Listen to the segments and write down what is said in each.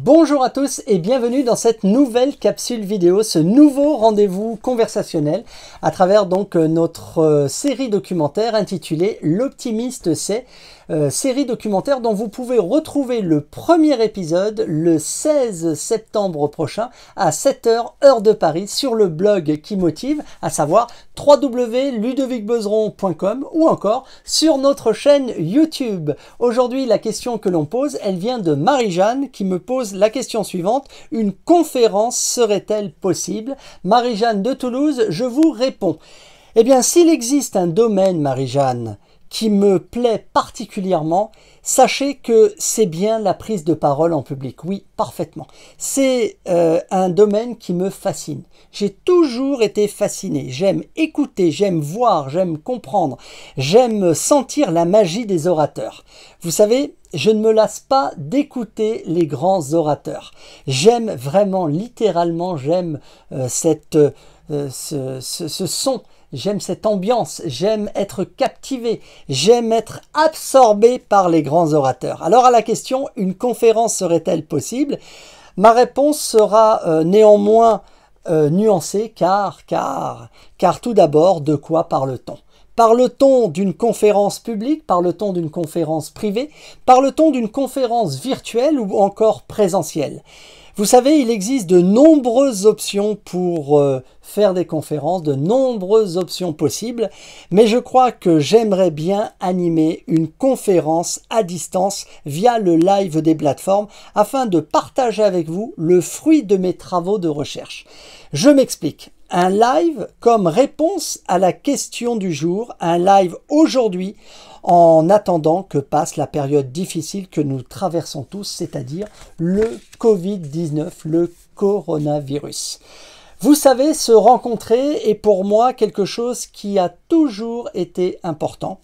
Bonjour à tous et bienvenue dans cette nouvelle capsule vidéo, ce nouveau rendez-vous conversationnel à travers donc euh, notre euh, série documentaire intitulée L'optimiste c'est euh, série documentaire dont vous pouvez retrouver le premier épisode le 16 septembre prochain à 7h heure de Paris sur le blog qui motive, à savoir www.ludovicbezeron.com ou encore sur notre chaîne YouTube. Aujourd'hui, la question que l'on pose, elle vient de Marie-Jeanne qui me pose la question suivante. Une conférence serait-elle possible? Marie-Jeanne de Toulouse, je vous réponds. Eh bien, s'il existe un domaine, Marie-Jeanne, qui me plaît particulièrement, sachez que c'est bien la prise de parole en public. Oui, parfaitement. C'est euh, un domaine qui me fascine. J'ai toujours été fasciné. J'aime écouter, j'aime voir, j'aime comprendre, j'aime sentir la magie des orateurs. Vous savez, je ne me lasse pas d'écouter les grands orateurs. J'aime vraiment, littéralement, j'aime euh, euh, ce son J'aime cette ambiance, j'aime être captivé, j'aime être absorbé par les grands orateurs. Alors à la question, une conférence serait-elle possible? Ma réponse sera euh, néanmoins euh, nuancée car, car, car tout d'abord, de quoi parle-t-on? Parle-t-on d'une conférence publique? Parle-t-on d'une conférence privée? Parle-t-on d'une conférence virtuelle ou encore présentielle? Vous savez, il existe de nombreuses options pour euh, faire des conférences, de nombreuses options possibles, mais je crois que j'aimerais bien animer une conférence à distance via le live des plateformes afin de partager avec vous le fruit de mes travaux de recherche. Je m'explique un live comme réponse à la question du jour, un live aujourd'hui en attendant que passe la période difficile que nous traversons tous, c'est-à-dire le Covid-19, le coronavirus. Vous savez, se rencontrer est pour moi quelque chose qui a toujours été important.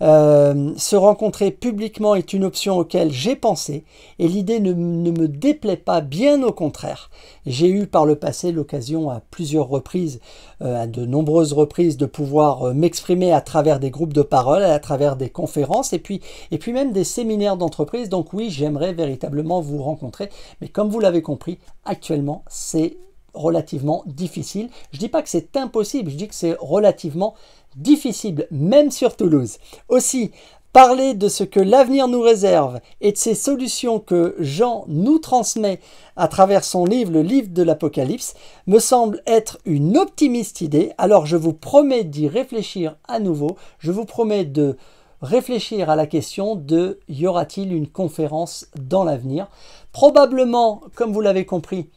Euh, se rencontrer publiquement est une option auquel j'ai pensé et l'idée ne, me déplaît pas, bien au contraire. J'ai eu par le passé l'occasion à plusieurs reprises, euh, à de nombreuses reprises, de pouvoir euh, m'exprimer à travers des groupes de parole, à travers des conférences et puis, et puis même des séminaires d'entreprise. Donc oui, j'aimerais véritablement vous rencontrer, mais comme vous l'avez compris, actuellement c'est relativement difficile. Je ne dis pas que c'est impossible, je dis que c'est relativement difficile, même sur Toulouse. Aussi, parler de ce que l'avenir nous réserve et de ces solutions que Jean nous transmet à travers son livre, le livre de l'Apocalypse, me semble être une optimiste idée. Alors je vous promets d'y réfléchir à nouveau. Je vous promets de réfléchir à la question de y aura-t-il une conférence dans l'avenir? Probablement, comme vous l'avez compris,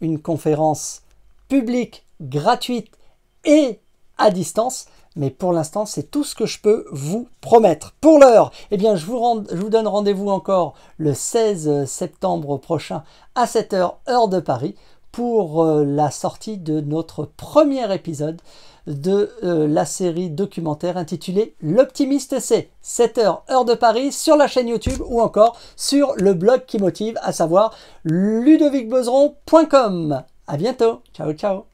une conférence publique, gratuite et à distance. Mais pour l'instant, c'est tout ce que je peux vous promettre. Pour l'heure, eh bien, je vous, je vous donne rendez-vous encore le 16 septembre prochain à 7h heure de Paris pour euh, la sortie de notre premier épisode de euh, la série documentaire intitulée L'optimiste c'est 7h heure de Paris sur la chaîne YouTube ou encore sur le blog qui motive à savoir ludovicbezeron.com. À bientôt. Ciao ciao.